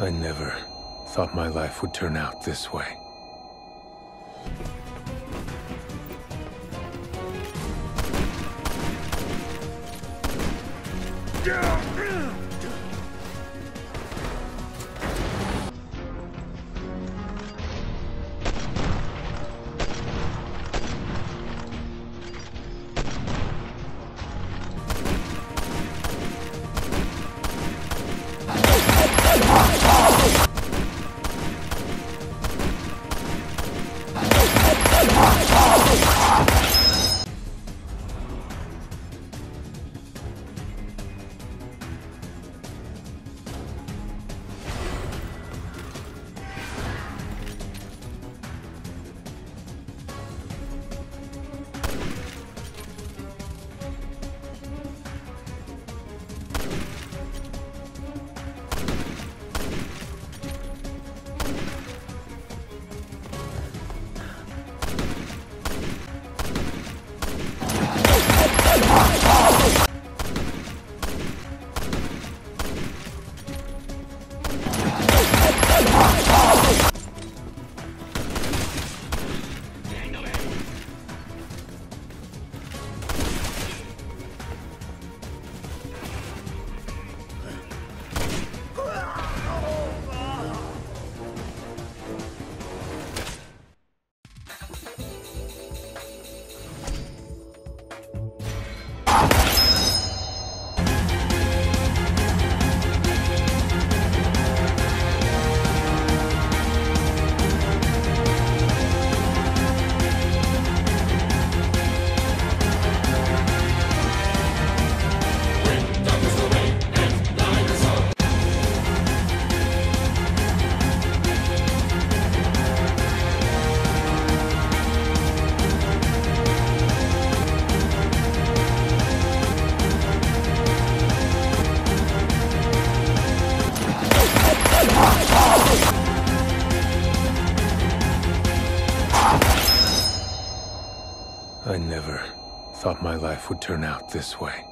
I never thought my life would turn out this way. I never thought my life would turn out this way.